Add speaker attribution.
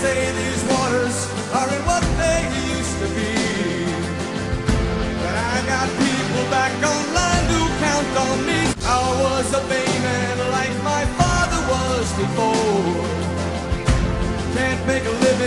Speaker 1: say these waters are in what they used to be. But I got people back online who count on me. I was a bayman like my father was before. Can't make a living.